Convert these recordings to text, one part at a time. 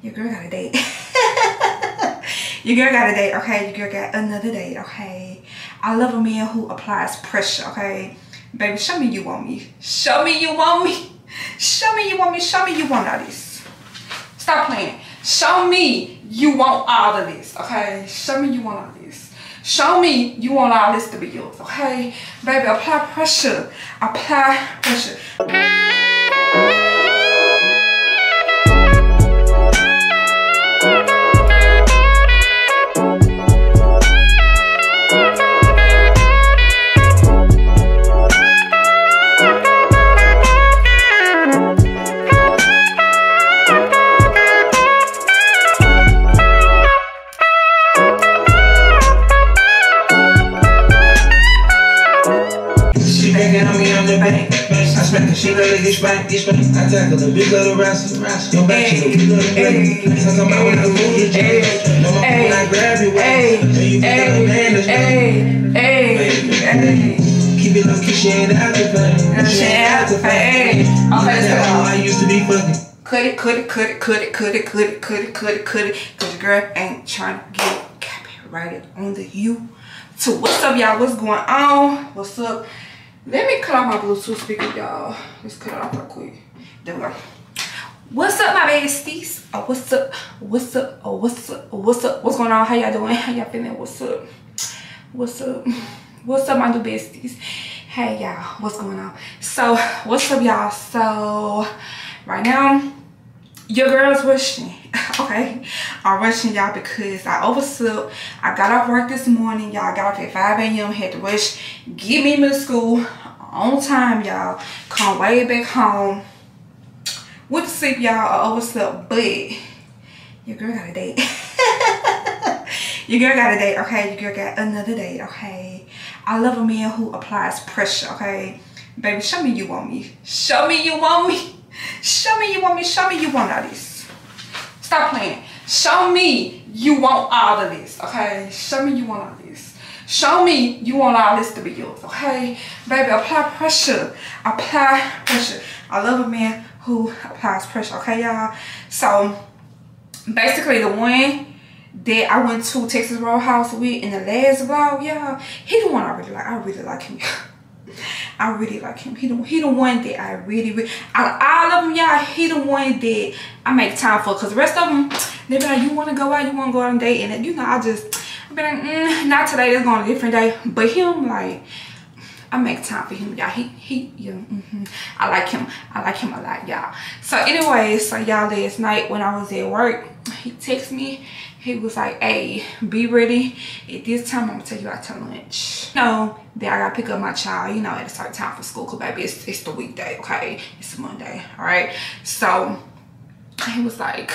Your girl got a date. Your girl got a date, okay? Your girl got another date, okay? I love a man who applies pressure, okay? Baby, show me you want me. Show me you want me. Show me you want me. Show me you want all this. Stop playing. Show me you want all of this, okay? Show me you want all this. Show me you want all this to be yours, okay? Baby, apply pressure. Apply pressure. I she love to get spanked. I tackle the big little wrestle. Your back to the big little play. Since I'm out when I move the jam. No when I grab you. Hey, Then you hey, become a man that's hey, hey, hey. Keep it low key, she ain't out to play. She ain't out to play. Okay, let's That's go. how I used to be fucking. Cut it, cut it, cut it, cut it, cut it, cut it, cut it, cut it, cut it. Cause your girl ain't trying to get copyrighted on the you. So what's up, y'all? What's going on? What's up? Let me cut off my Bluetooth speaker, y'all. Let's cut it off real quick. There we go. What's up, my besties? Oh, what's up? What's up? Oh, what's up? Oh, what's up? What's going on? How y'all doing? How y'all feeling? What's up? What's up? What's up, my new besties? Hey, y'all. What's going on? So, what's up, y'all? So, right now, your girl's rushing. Okay, I'm rushing y'all because I overslept. I got off work this morning, y'all. Got off at 5 a.m. Had to rush, get me to school on time, y'all. Come way back home. Went to sleep, y'all. I overslept, but your girl got a date. your girl got a date, okay? Your girl got another date, okay? I love a man who applies pressure, okay? Baby, show me you want me. Show me you want me. Show me you want me. Show me you want all this. Stop playing. Show me you want all of this, okay? Show me you want all this. Show me you want all this to be yours, okay? Baby, apply pressure. Apply pressure. I love a man who applies pressure, okay, y'all? So, basically, the one that I went to Texas Roadhouse with in the last vlog, y'all, he the one I really like. I really like him. I really like him. He the, he the one that I really, really, out all of them, y'all, he the one that I make time for. Because the rest of them, they be like, you want to go out, you want to go on a date. And, you know, I just, I be like, mm, not today, let's go on a different day. But him, like, I make time for him, y'all. He, he, yeah, hmm I like him. I like him a lot, y'all. So, anyway, so y'all, last night when I was at work, he texted me. He was like, hey, be ready. At this time, I'm to take you out to lunch. You know, that I got to pick up my child, you know, at a certain time for school. Because, baby, it's, it's the weekday, okay? It's Monday, all right? So, he was like,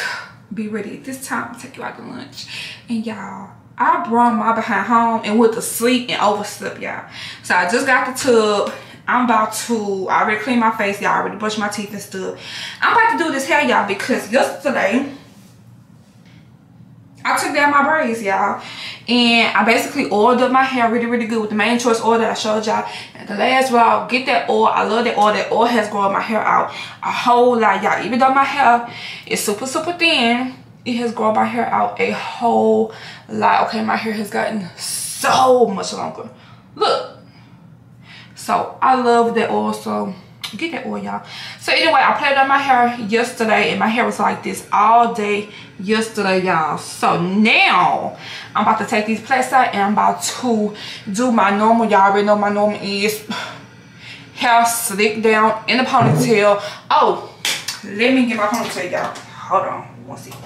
be ready at this time. I'll take you out to lunch. And, y'all, I brought my behind home and went to sleep and overslept, y'all. So I just got the tub. I'm about to, I already cleaned my face, y'all. Already brushed my teeth and stuff. I'm about to do this hair, y'all, because yesterday, I took down my braids, y'all. And I basically oiled up my hair really, really good with the Mane Choice oil that I showed y'all the last vlog. Get that oil. I love that oil. That oil has grown my hair out a whole lot, y'all. Even though my hair is super, super thin, it has grown my hair out a whole lot. Okay, my hair has gotten so much longer. Look. So, I love that oil. So, get that oil y'all. So anyway i played on my hair yesterday and my hair was like this all day yesterday y'all. So now i'm about to take these plaits out and i'm about to do my normal y'all already know my normal is hair slick down in a ponytail. Oh let me get my ponytail y'all. Hold on one second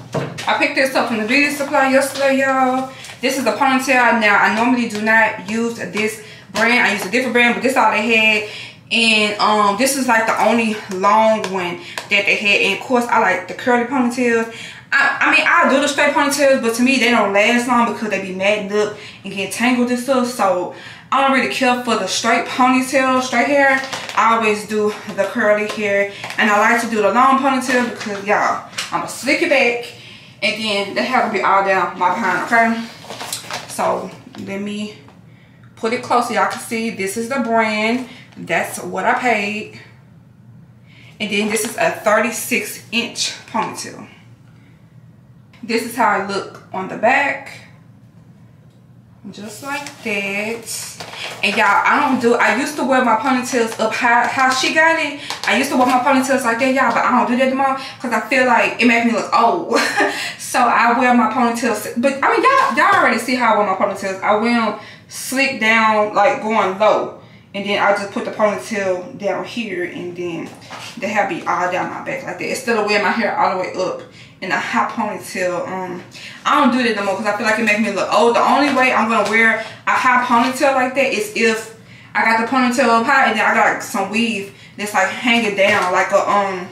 i picked this up from the beauty supply yesterday y'all. This is a ponytail now i normally do not use this brand. I use a different brand but this all they had and um this is like the only long one that they had. And of course i like the curly ponytails. I, I mean i do the straight ponytails but to me they don't last long because they be matted up and get tangled and stuff. So i don't really care for the straight ponytail straight hair. I always do the curly hair. And i like to do the long ponytail because y'all i'm gonna slick it back. And then the hair will be all down my behind okay? So let me put it close so y'all can see this is the brand that's what I paid. And then this is a 36 inch ponytail. this is how I look on the back. Just like that. And y'all i don't do i used to wear my ponytails up how how she got it. I used to wear my ponytails like that y'all but i don't do that anymore because i feel like it makes me look old. So i wear my ponytails but i mean y'all y'all already see how i wear my ponytails. I wear them slick down like going low and then I just put the ponytail down here and then the hair be all down my back like that instead of wearing my hair all the way up in a hot ponytail. Um, I don't do that no more because I feel like it makes me look old. The only way I'm gonna wear a high ponytail like that is if I got the ponytail up high and then I got some weave that's like hanging down like a um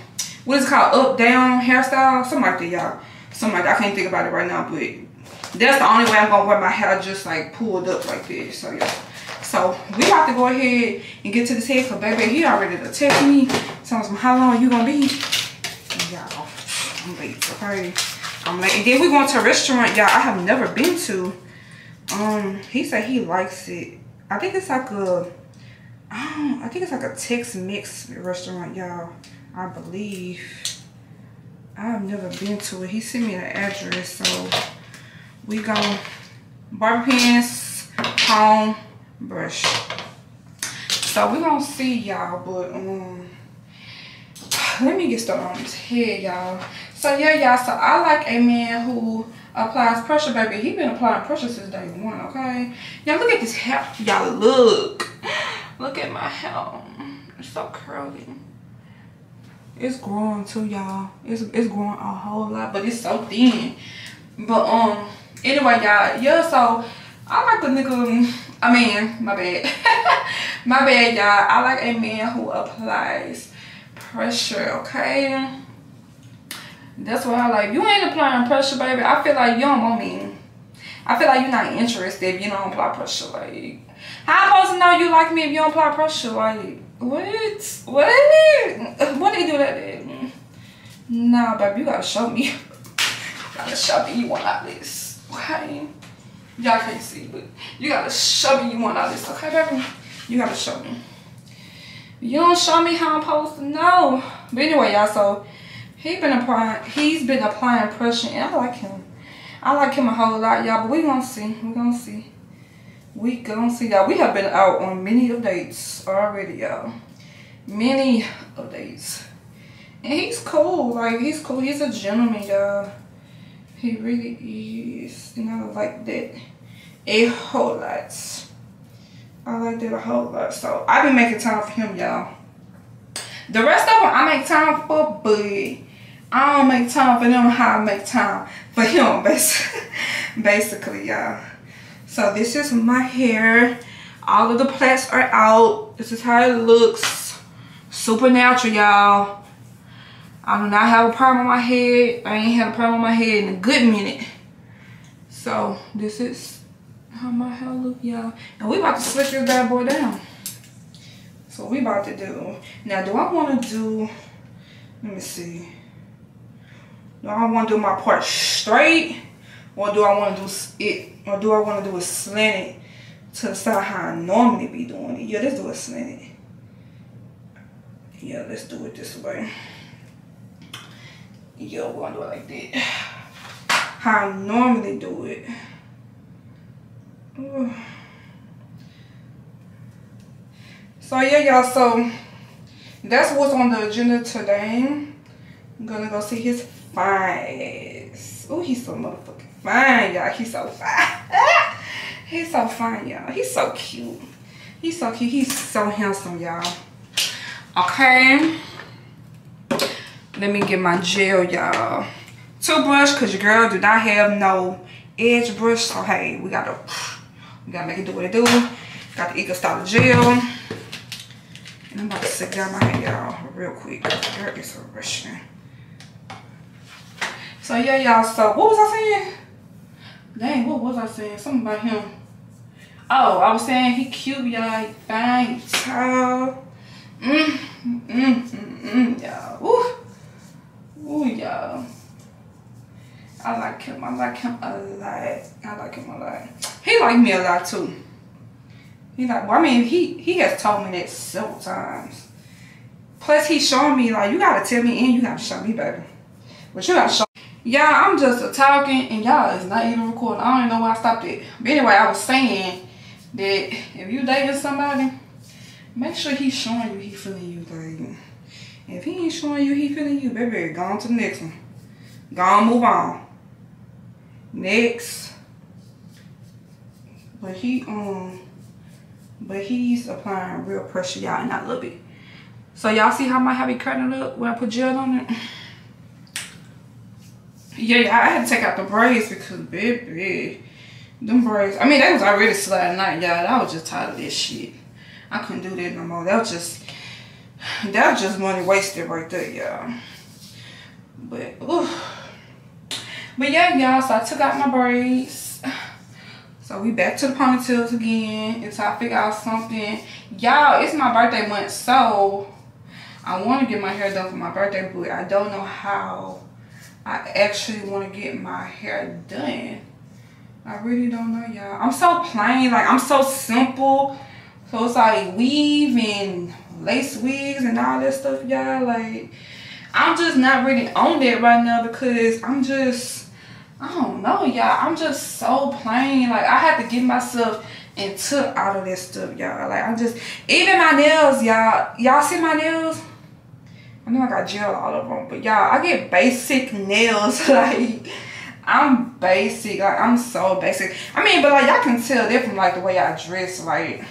what is it called up down hairstyle something like that y'all something like that. I can't think about it right now but that's the only way I'm gonna wear my hair just like pulled up like this so yeah so we have to go ahead and get to the test because baby he already to text me telling me how long you gonna be y'all I'm late, okay? I'm late. And then we going to a restaurant, y'all, I have never been to. Um, he said he likes it. I think it's like a, I, I think it's like a Tex-Mex restaurant, y'all. I believe. I've never been to it. He sent me the address, so we go barber pins, comb, brush. So we gonna see y'all, but um, let me get started on this head, y'all. So yeah, y'all, so I like a man who applies pressure, baby. He been applying pressure since day one, okay? Y'all look at this hair. Y'all look. Look at my hair. It's so curly. It's growing too, y'all. It's it's growing a whole lot, but it's so thin. But um, anyway, y'all, yeah, so I like a nigga, I mean, my bad. my bad, y'all. I like a man who applies pressure, okay? That's why I like, you ain't applying pressure, baby. I feel like you don't want me. I feel like you're not interested if you don't apply pressure. Like, how am I supposed to know you like me if you don't apply pressure? Like, what? What? What they do that? Nah, baby, you gotta show me. you gotta show me you want all this. Okay? Y'all can't see, but you gotta show me you want all this. Okay, baby? You gotta show me. You don't show me how I'm supposed to know. But anyway, y'all, so he been applying, he's been applying pressure, and I like him. I like him a whole lot, y'all, but we gonna see. We gonna see. We gonna see, y'all. We have been out on many of dates already, y'all. Many of dates. And he's cool. Like, he's cool. He's a gentleman, y'all. He really is. And I like that a whole lot. I like that a whole lot. So, I've been making time for him, y'all. The rest of them I make time for, but I don't make time for them how I make time for him, basically, basically y'all. So this is my hair. All of the plaits are out. This is how it looks. Super natural, y'all. I do not have a problem on my head. I ain't had a problem on my head in a good minute. So this is how my hair look, y'all. And we about to slick this bad boy down. So we about to do. Now, do I want to do, let me see. Do I want to do my part straight? Or do I want to do it? Or do I want to do it slanted to the side how I normally be doing it? Yeah, let's do it slanted. Yeah, let's do it this way. Yeah, we're to do it like that. How I normally do it. So yeah, y'all, so that's what's on the agenda today. I'm gonna go see his fine ass. Oh, he's so motherfucking fine, y'all. He's so fine. he's so fine, y'all. He's so cute. He's so cute. He's so handsome, y'all. Okay. Let me get my gel, y'all. Toothbrush, because your girl do not have no edge brush. So, hey, we gotta, we gotta make it do what it do. Got the Eco Styler gel. And I'm about to sit down my hair, y'all, real quick. Is a rushing. So yeah, y'all. So what was I saying? Dang, what was I saying? Something about him. Oh, I was saying he cute, y'all. He fine, he tall. Mm, mm, mm, mm, y'all. Ooh, ooh, y'all. I like him. I like him a lot. I like him a lot. He like me a lot too. He like, well, I mean, he he has told me that several times. Plus, he's showing me like, you gotta tell me and you gotta show me, baby. But you gotta show y'all, I'm just talking and y'all is not even recording. I don't even know why I stopped it. But anyway, I was saying that if you dating somebody, make sure he's showing you he feeling you. Like, if he ain't showing you he feeling you, baby, go on to the next one. Go on, move on. Next. But he, um, but he's applying real pressure, y'all, and I love it. So y'all see how my happy cutting up when I put gel on it? Yeah, yeah, I had to take out the braids because, baby, them braids. I mean, they was already sliding out, y'all. I was just tired of this shit. I couldn't do that no more. That was just, that was just money wasted right there, y'all. But, ooh. But yeah, y'all, so I took out my braids. So we back to the ponytails again until I figure out something. Y'all, it's my birthday month, so I want to get my hair done for my birthday, but I don't know how I actually want to get my hair done. I really don't know, y'all. I'm so plain. Like, I'm so simple. So it's like weave and lace wigs and all that stuff, y'all. Like, I'm just not really on that right now because I'm just, I don't know, y'all. I'm just so plain. Like, I had to get myself into all of that stuff, y'all. Like, I'm just, even my nails, y'all. Y'all see my nails? I know I got gel all of them, but y'all, I get basic nails. like, I'm basic. Like, I'm so basic. I mean, but like, y'all can tell that from like the way I dress. Like,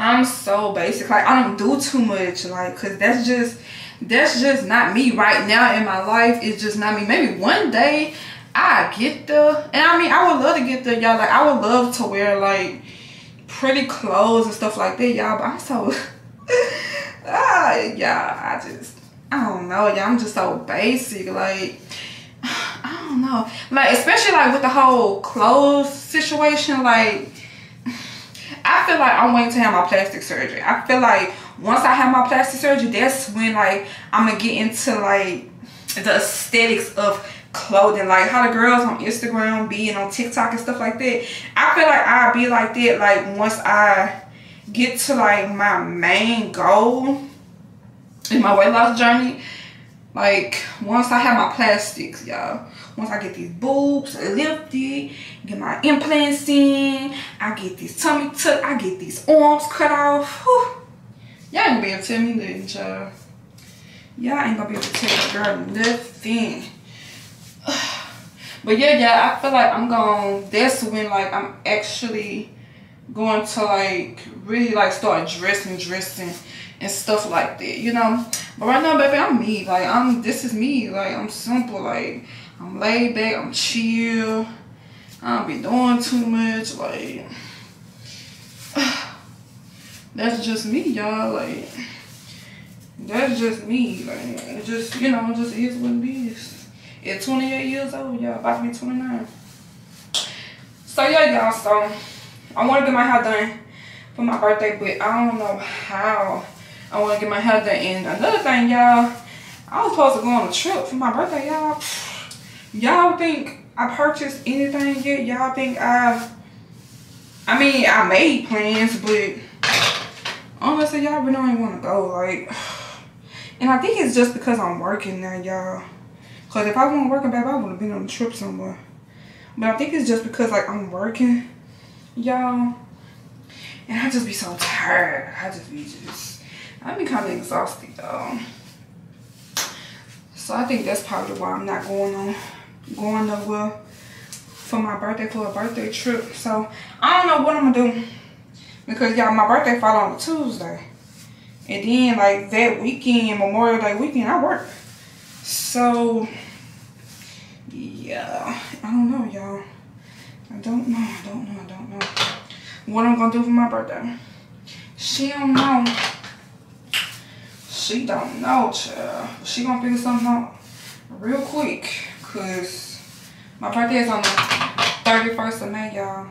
I'm so basic. Like, I don't do too much. Like, cause that's just, that's just not me right now in my life. It's just not me. Maybe one day I get the And I mean, I would love to get the y'all. Like, I would love to wear like pretty clothes and stuff like that, y'all. But I'm so. ah, y'all, I just, I don't know, y'all. I'm just so basic. Like, I don't know. Like, especially like with the whole clothes situation, like, I feel like I'm waiting to have my plastic surgery. I feel like once I have my plastic surgery, that's when like I'm gonna get into like the aesthetics of clothing. Like how the girls on instagram be and on tiktok and stuff like that. I feel like i'll be like that like once i get to like my main goal in my weight loss journey. Like once i have my plastics y'all once i get these boobs lifted get my implants in i get this tummy tuck i get these arms cut off. Y'all ain't gonna be able to tell me nothing child. Y'all ain't gonna be able to tell a girl nothing. But yeah yeah i feel like i'm going that's when like i'm actually going to like really like start dressing dressing and stuff like that you know? But right now baby i'm me. Like i'm this is me. Like i'm simple. Like i'm laid back i'm chill i don't be doing too much like that's just me y'all like that's just me like it just you know just is what it is at 28 years old y'all about to be 29 so yeah y'all so I want to get my hair done for my birthday, but I don't know how I want to get my hair done. And another thing, y'all, I was supposed to go on a trip for my birthday, y'all. Y'all think I purchased anything yet? Y'all think I've, I mean, I made plans, but honestly, y'all really don't want to go. Like, and I think it's just because I'm working now, y'all. Because if I wasn't working, babe, I would have been on a trip somewhere. But I think it's just because, like, I'm working y'all. And I just be so tired. I just be just, I be kind of exhausted though. So I think that's probably why I'm not going on, going nowhere for my birthday, for a birthday trip. So I don't know what I'm gonna do. Because y'all, my birthday fall on a Tuesday. And then like that weekend, Memorial Day weekend, I work. So yeah, I don't know y'all. I don't know, I don't know, I don't know what I'm gonna do for my birthday. She don't know. She don't know, child. She gonna figure something out real quick. Cause my birthday is on the 31st of May, y'all.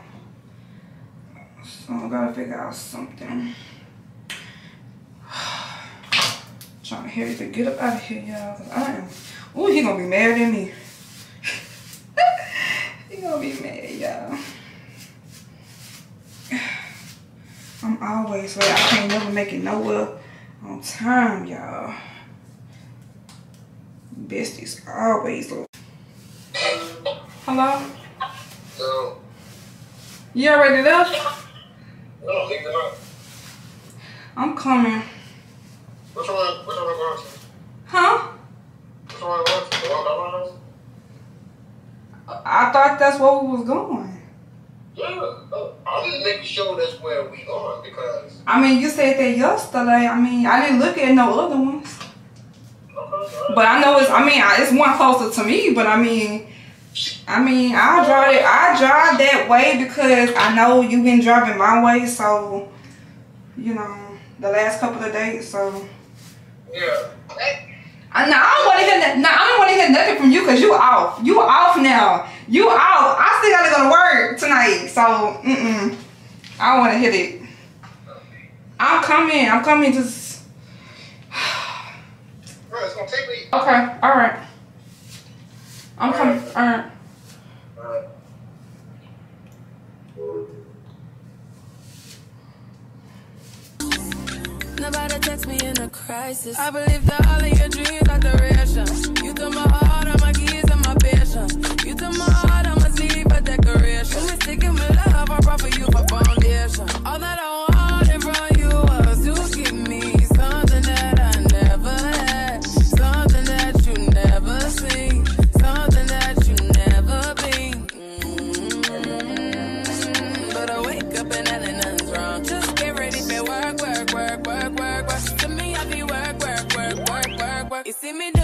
So I gotta figure out something. Trying to hurry to get up out of here, y'all. Cause I am. Ooh, he gonna be mad at me he gonna be mad, y'all. I'm always late. I can't never make it nowhere on time, y'all. Besties always look. Hello? So, You already left? no, leave them out. I'm coming. Which one? Which one are? Huh? Which one are going to? The one that runs? I thought that's where we was going. Yeah. Uh, I'm just making sure that's where we are because. I mean, you said that yesterday. I mean, I didn't look at no other ones. Okay. But I know it's, I mean, it's one closer to me, but I mean, I mean, I drive it, I drive that way because I know you've been driving my way, so, you know, the last couple of days, so. Yeah. I, now, I don't want to hear now, I don't want to hear nothing from you because you off. You off now. You off. I still got to go to work tonight, so, mm-mm. I don't want to hear it. I'm coming, I'm coming, just, Bro, it's gonna take me. okay, all right. I'm coming, all right. Nobody text me in a crisis. I believe that all of your dreams are duration. You took my heart, all my keys, and my patience. You took my heart,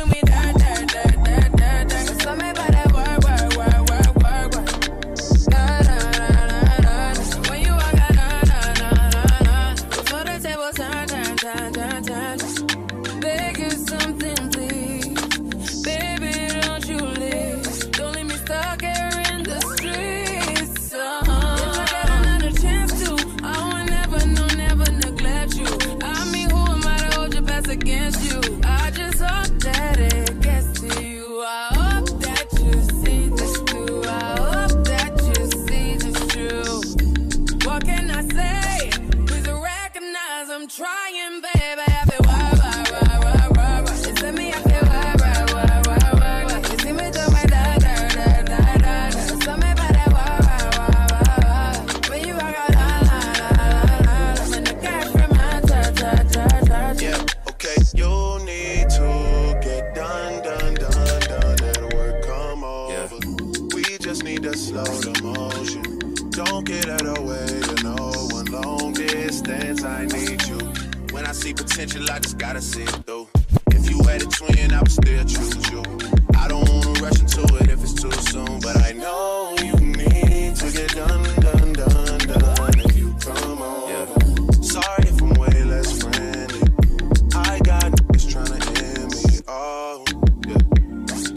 me do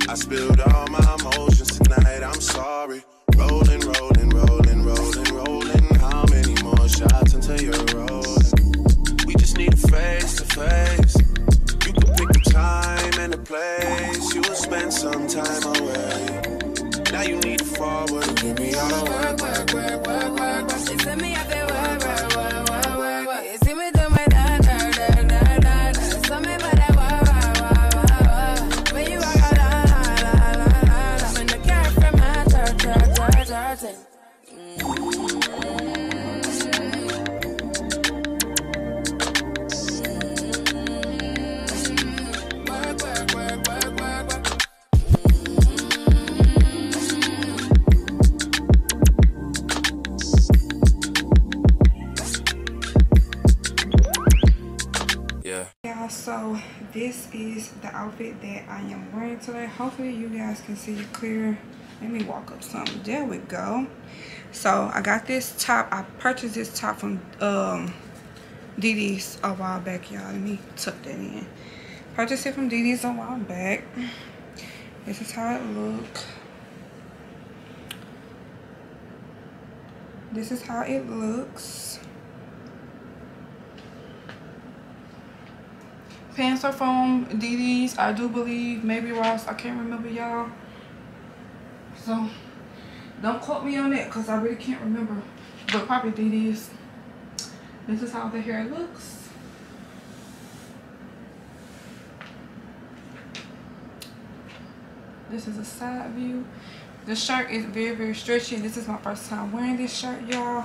I spilled all my emotions tonight. I'm sorry. Rolling, rolling, rolling, rolling, rolling. How many more shots until you're rolling? We just need a face to face. You can pick the time and the place. You will spend some time away. Now you need to forward give me all the work, work, work, work, work. It's in me, I feel this is the outfit that I am wearing today. Hopefully you guys can see it clear. Let me walk up some. There we go. So I got this top. I purchased this top from um DD's a while back, y'all. Let me tuck that in. Purchased it from DD's a while back. This is how it look. This is how it looks. Pants are from DD's, I do believe. Maybe Ross, I can't remember y'all. So, don't quote me on that because I really can't remember. But probably DD's. This is how the hair looks. This is a side view. The shirt is very, very stretchy. This is my first time wearing this shirt, y'all.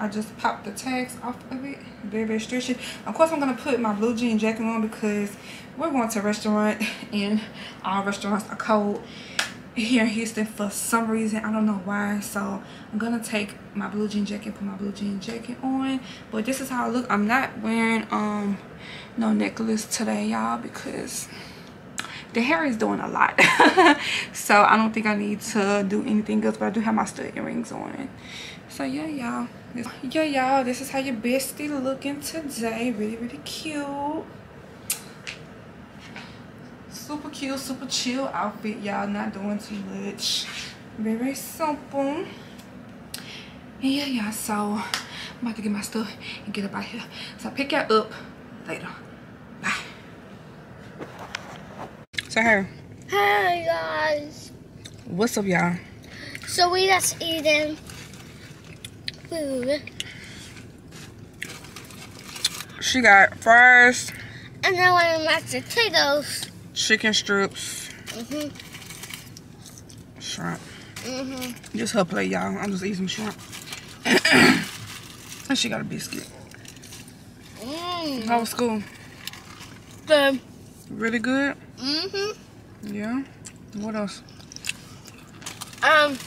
I just popped the tags off of it. Very, very stretchy. Of course, I'm going to put my blue jean jacket on because we're going to a restaurant and all restaurants are cold here in Houston for some reason. I don't know why. So I'm going to take my blue jean jacket, put my blue jean jacket on. But this is how I look. I'm not wearing um no necklace today, y'all, because the hair is doing a lot. So i don't think i need to do anything else but i do have my stud earrings on so yeah y'all. Yeah y'all. This is how your bestie looking today. Really really cute. Super cute super chill outfit. Y'all not doing too much. Very simple. Yeah y'all. So i'm about to get my stuff and get up out here. So pick you up later bye so her Hi guys. what's up y'all So we just eating food, she got fries and then I want mashed potatoes. chicken strips Mhm. shrimp Mhm. just her plate y'all i'm just eating shrimp and she got a biscuit Mm. how was school Good. really good Mhm. yeah what else Um,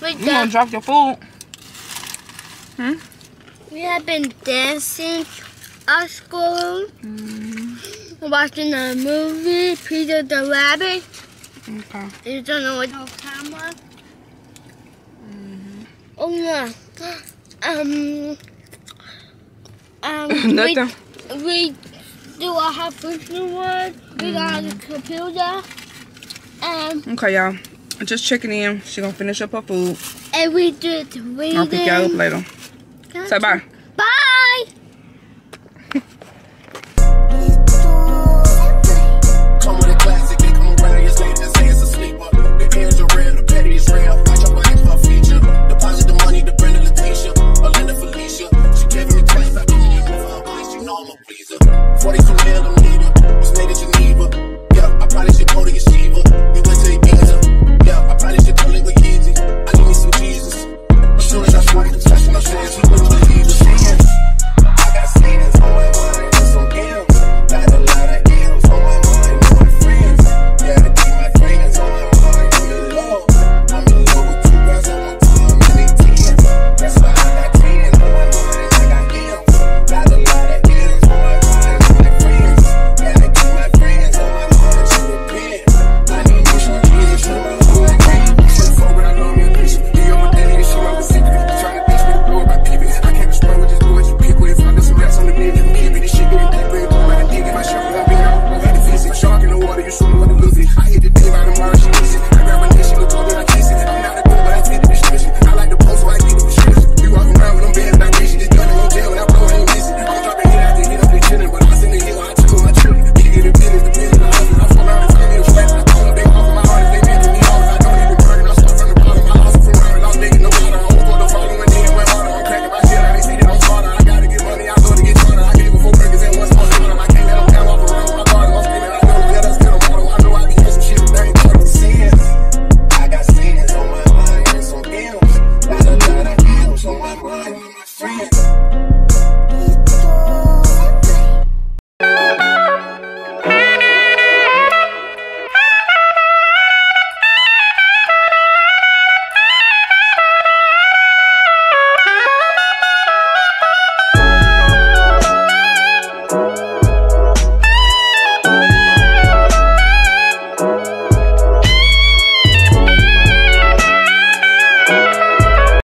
we you gonna drop your food we have been dancing at school, watching a movie, Peter the Rabbit. okay You don't know what no camera. Mhm. Oh yeah. Um. Um. nothing We, we do I have personal word. We got the computer. Um, okay y'all just checking in she gonna finish up her food and we did reading. i'll pick y'all up later say bye